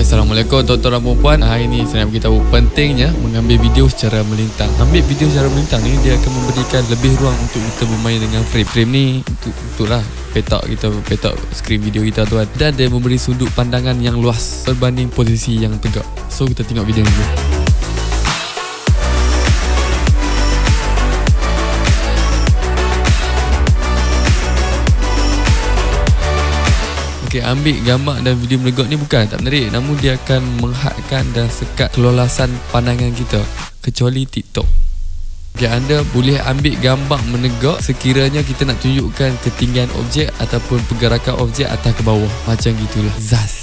Assalamualaikum tuan-tuan dan puan Hari ni saya nak beritahu pentingnya mengambil video secara melintang. Ambil video secara melintang ni dia akan memberikan lebih ruang untuk kita bermain dengan frame Frame ni. Untuk, untuk lah petak kita petak screen video kita tuan. Dan dia memberi sudut pandangan yang luas berbanding posisi yang tegak. So kita tengok video ni dulu Okay, ambil gambar dan video menegak ni bukan tak menarik. Namun dia akan menghadkan dan sekat kelolasan pandangan kita Kecuali TikTok. Okay, anda boleh ambil gambar menegak sekiranya kita nak tunjukkan ketinggian objek ataupun pergerakan objek atas ke bawah. Macam gitulah. Zaz